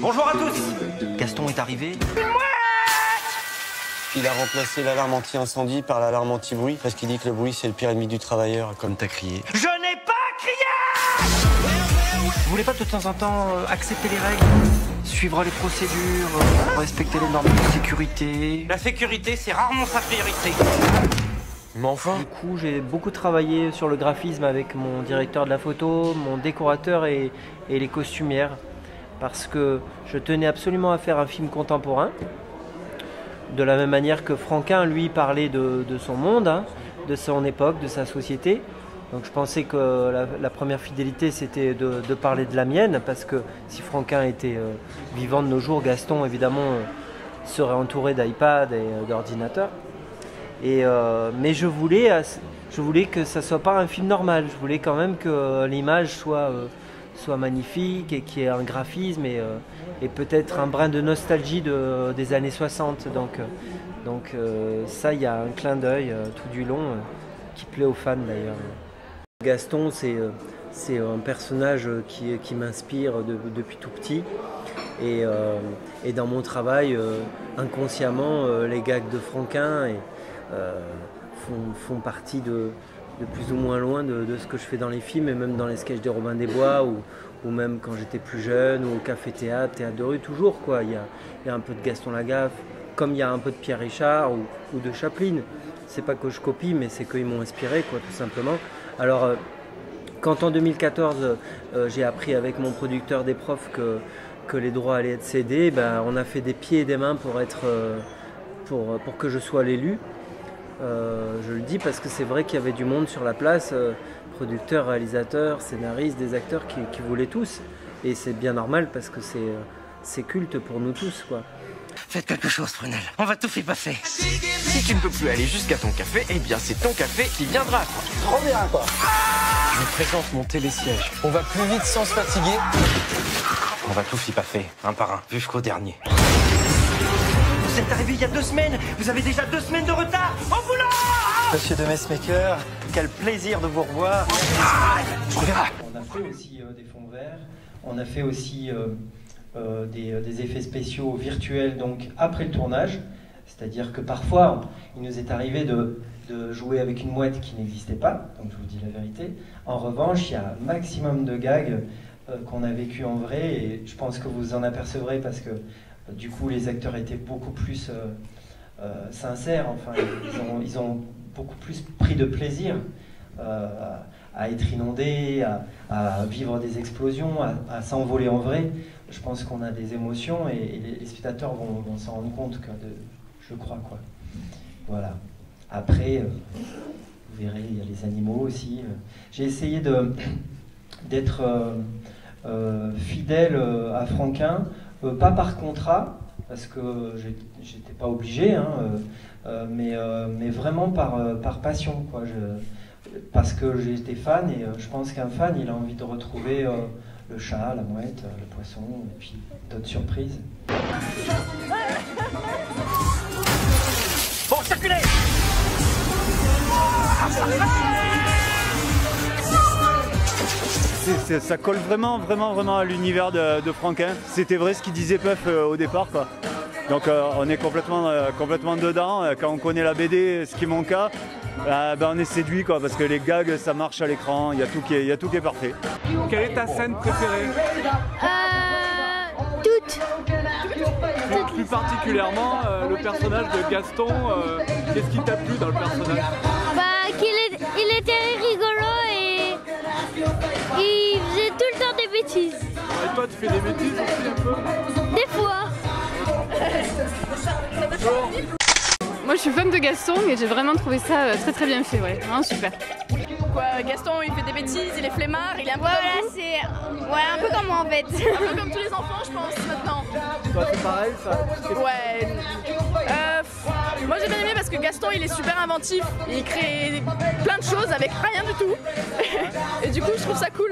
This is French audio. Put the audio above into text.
Bonjour à tous. Gaston est arrivé. Il a remplacé l'alarme anti-incendie par l'alarme anti-bruit parce qu'il dit que le bruit c'est le pire ennemi du travailleur, comme t'as crié. Je n'ai pas crié Vous voulez pas de temps en temps euh, accepter les règles Suivre les procédures, euh, respecter les normes de sécurité La sécurité, c'est rarement sa priorité. Mais enfin Du coup, j'ai beaucoup travaillé sur le graphisme avec mon directeur de la photo, mon décorateur et, et les costumières. Parce que je tenais absolument à faire un film contemporain. De la même manière que Franquin, lui, parlait de, de son monde, hein, de son époque, de sa société. Donc je pensais que la, première fidélité, c'était de, parler de la mienne, parce que si Franquin était euh, vivant de nos jours, Gaston, évidemment, euh, serait entouré d'iPad et euh, d'ordinateurs. Mais je voulais, je voulais que ça soit pas un film normal. Je voulais quand même que l'image soit, soit magnifique et qu'il y ait un graphisme et, peut-être un brin de nostalgie de, des années 60. Donc, donc ça, il y a un clin d'œil tout du long qui plaît aux fans d'ailleurs. Gaston, c'est euh, c'est un personnage qui, qui m'inspire de- depuis tout petit. Et, euh, dans mon travail, euh, inconsciemment, euh, les gags de Franquin euh, font, partie de, plus ou moins loin de, ce que je fais dans les films et même dans les sketchs de Robin des Bois ou, même quand j'étais plus jeune ou au café théâtre, théâtre de rue, toujours. Il y a, un peu de Gaston Lagaffe, comme il y a un peu de Pierre Richard ou de Chaplin. C'est pas que je copie, mais c'est qu'ils m'ont inspiré quoi, tout simplement. Alors euh, quand en 2014 euh, j'ai appris avec mon producteur des profs que, les droits allaient être cédés, ben, on a fait des pieds et des mains pour, être, euh, pour, que je sois l'élu. Je le dis parce que c'est vrai qu'il y avait du monde sur la place, euh, producteurs, réalisateurs, scénaristes, des acteurs qui, qui voulaient tous. Et c'est bien normal parce que c'est c'est culte pour nous tous. Quoi. Faites quelque chose, Prunel. On va tout faire passer. Si tu ne peux plus aller jusqu'à ton café, eh bien c'est ton café qui viendra. Trop bien, quoi. Je vous présente mon télésiège. On va plus vite sans se fatiguer. On va tout passer, un par un, jusqu'au dernier. Vous êtes arrivé il y a deux semaines Vous avez déjà deux semaines de retard Au boulot Monsieur de Messmaker, quel plaisir de vous revoir. On verra. On a fait aussi euh, des fonds verts, on a fait aussi euh, euh, des, euh, des effets spéciaux virtuels donc après le tournage. C'est-à-dire que parfois, il nous est arrivé de, jouer avec une mouette qui n'existait pas, donc je vous dis la vérité. En revanche, il y a un maximum de gags euh, qu'on a vécu en vrai et je pense que vous en apercevrez parce que du coup, les acteurs étaient beaucoup plus sincères, enfin, ils ont, ils ont beaucoup plus pris de plaisir à être inondés, à, vivre des explosions, à, s'envoler en vrai. Je pense qu'on a des émotions et, les, spectateurs vont, s'en rendre compte, que je crois. Quoi. Voilà. Après, euh, vous verrez, il y a les animaux aussi. J'ai essayé d'être euh, euh, fidèle à Franquin, pas par contrat, parce que j'étais pas obligé, hein, mais, mais vraiment par, par passion. Quoi. Parce que j'étais fan et euh, je pense qu'un fan, il a envie de retrouver euh, le chat, la mouette, euh, le poisson et puis d'autres surprises. Bon, circulez ça colle vraiment, vraiment, vraiment à l'univers de, de Franquin. C'était vrai ce qu'il disait Puff euh, au départ. Quoi. Donc euh, on est complètement, euh, complètement dedans. Quand on connaît la BD, ce qui est mon cas, euh, ben, on est séduit quoi, parce que les gags, ça marche à l'écran. Il y, a tout qui est- il y a tout qui est parfait. Quelle est ta scène préférée Euh, toutes. plus, plus particulièrement, euh, le personnage de Gaston, euh, qu'est-ce qui t'a plu dans le personnage Bah, qu'il est- il était rigolo et il faisait tout le temps des bêtises. Et toi, tu fais des bêtises aussi un peu? Des fois. Moi je suis fan de Gaston et j'ai vraiment trouvé ça euh, très très bien fait, ouais, vraiment super. Quoi, Gaston, il fait des bêtises, il est flemmard, il est un peu Voilà, comme vous. ouais, un peu comme moi en fait. Un peu comme tous les enfants, je pense, maintenant. Toi, c'est pareil ça Ouais. Euh, pff, moi j'ai bien aimé parce que Gaston il est super inventif, il crée plein de choses avec rien du tout. Et du coup je trouve ça cool.